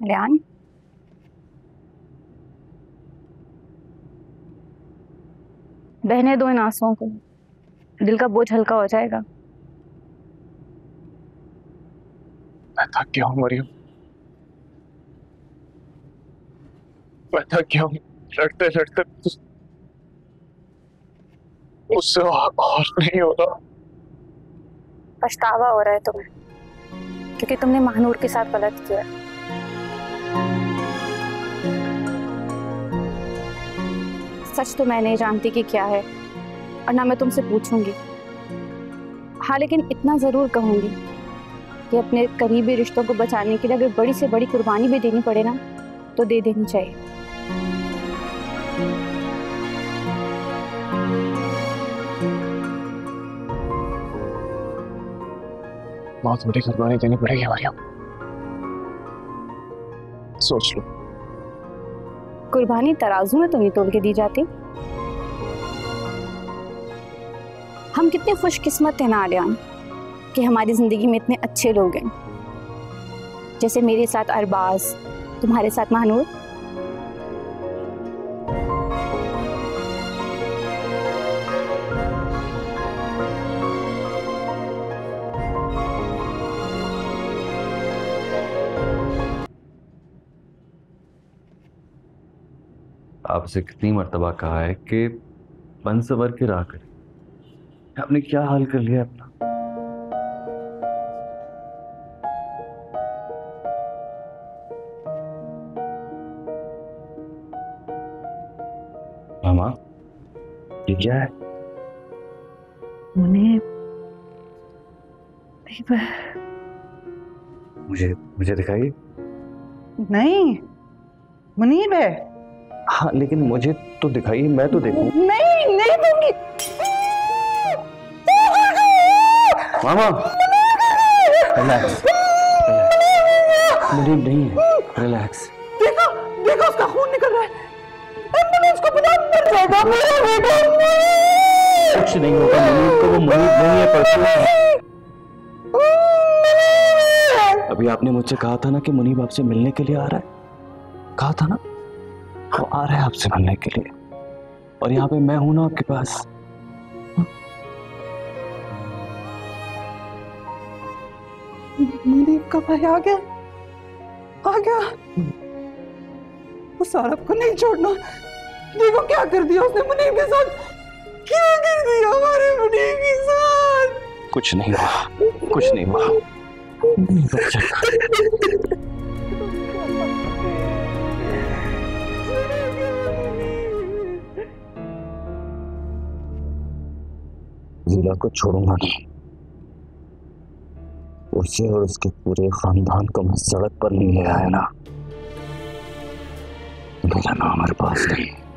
Lian बहने दो इन आंसुओं को। दिल का बोझ हल्का हो जाएगा। मैं थक गया हूँ मरियम मैं थक गया हूँ। लड़ते लड़ते उससे और, और नहीं हो रहा पछतावा हो रहा है तुम्हें क्योंकि तुमने महानूर के साथ गलत किया सच तो मैं नहीं जानती कि क्या है, और ना मैं तुमसे पूछूँगी। हाँ लेकिन इतना ज़रूर कहूँगी कि अपने करीबी रिश्तों को बचाने के लिए अगर बड़ी से बड़ी कुर्बानी भी देनी पड़े ना तो दे देनी चाहिए। बहुत बड़ी कुर्बानी देनी पड़ेगी मरियम सोच लो। कुर्बानी तराजू में तो नहीं तोड़ के दी जाती। हम कितने खुशकिस्मत हैं ना आर्यान कि हमारी ज़िंदगी में इतने अच्छे लोग हैं। जैसे मेरे साथ अरबाज, तुम्हारे साथ महानूर आपसे कितनी मरतबा कहा है कि बन सवर के राह करें। आपने क्या हाल कर लिया अपना? मामा ये क्या है? मुनीब मुझे मुझे दिखाइए। नहीं मुनीब है। हाँ लेकिन मुझे तो दिखाइए मैं तो देखूँ। नहीं नहीं दूँगी। मामा। रिलैक्स मुझे नहीं है। रिलैक्स देखो देखो उसका खून निकल रहा है। एंबुलेंस को बुला मर जाएगा। मेरा बेटा कुछ नहीं होगा मुनीब को वो मुनीब नहीं है परसों है। अभी आपने मुझसे कहा था ना कि मुनीब आपसे मिलने के लिए आ रहा है। कहा था ना? वो आ रहा है आपसे मिलने के लिए। और यहाँ पे मैं हूँ ना आपके पास। मुनीब का भाई आ गया। आ गया। वो सौरभ को नहीं छोड़ना। देखो क्या कर दिया उसने मुनीब के साथ। क्या कर दिया हमारे मुनीब के साथ। कुछ नहीं हुआ। कुछ नहीं हुआ। लीला को छोड़ूँगा नहीं। उसे और उसके पूरे खानदान को मैं सड़क पर नहीं ले आया ना। मेरा नाम हमारे पास नहीं।